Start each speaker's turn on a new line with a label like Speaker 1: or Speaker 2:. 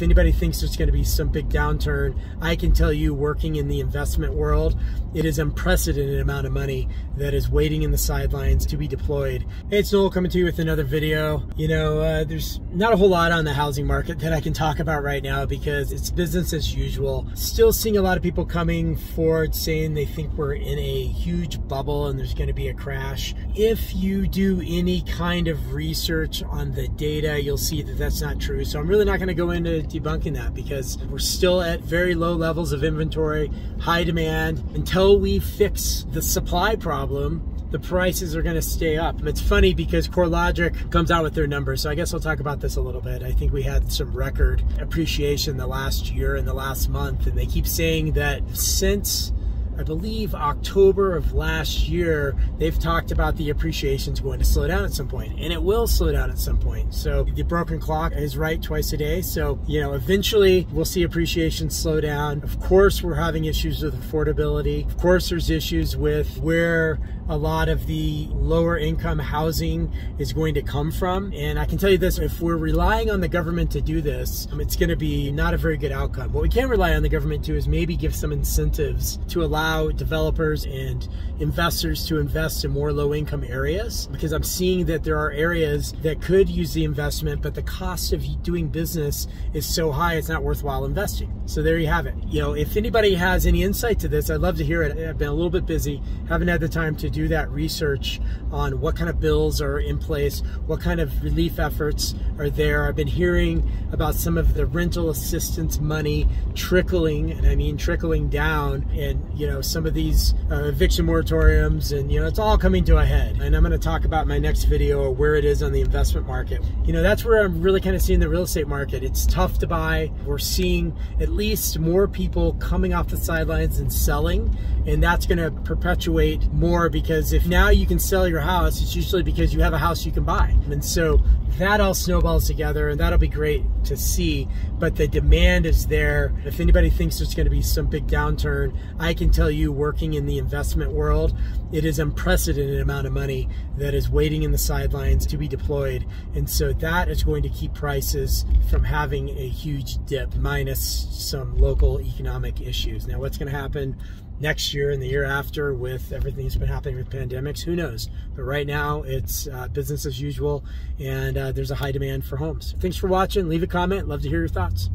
Speaker 1: if anybody thinks there's going to be some big downturn, I can tell you working in the investment world, it is unprecedented amount of money that is waiting in the sidelines to be deployed. Hey, it's Noel coming to you with another video. You know, uh, there's not a whole lot on the housing market that I can talk about right now because it's business as usual. Still seeing a lot of people coming forward saying they think we're in a huge bubble and there's going to be a crash. If you do any kind of research on the data, you'll see that that's not true. So I'm really not going to go into debunking that because we're still at very low levels of inventory, high demand. Until we fix the supply problem, the prices are going to stay up. It's funny because CoreLogic comes out with their numbers, so I guess I'll talk about this a little bit. I think we had some record appreciation the last year and the last month, and they keep saying that since I believe October of last year, they've talked about the appreciation is going to slow down at some point, and it will slow down at some point. So the broken clock is right twice a day. So, you know, eventually we'll see appreciation slow down. Of course, we're having issues with affordability. Of course, there's issues with where a lot of the lower income housing is going to come from. And I can tell you this, if we're relying on the government to do this, it's going to be not a very good outcome. What we can rely on the government to is maybe give some incentives to allow developers and investors to invest in more low income areas because I'm seeing that there are areas that could use the investment, but the cost of doing business is so high it's not worthwhile investing. So there you have it. You know, if anybody has any insight to this, I'd love to hear it. I've been a little bit busy, haven't had the time to do do that research on what kind of bills are in place, what kind of relief efforts are there. I've been hearing about some of the rental assistance money trickling, and I mean trickling down, and you know some of these uh, eviction moratoriums, and you know it's all coming to a head. And I'm going to talk about my next video where it is on the investment market. You know that's where I'm really kind of seeing the real estate market. It's tough to buy. We're seeing at least more people coming off the sidelines and selling, and that's going to perpetuate more because if now you can sell your house, it's usually because you have a house you can buy. And so that all snowballs together and that'll be great to see. But the demand is there. If anybody thinks there's going to be some big downturn, I can tell you working in the investment world, it is unprecedented amount of money that is waiting in the sidelines to be deployed. And so that is going to keep prices from having a huge dip minus some local economic issues. Now what's going to happen next year and the year after with everything that's been happening with pandemics, who knows? But right now, it's uh, business as usual, and uh, there's a high demand for homes. Thanks for watching. Leave a comment. Love to hear your thoughts.